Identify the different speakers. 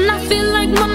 Speaker 1: and I feel like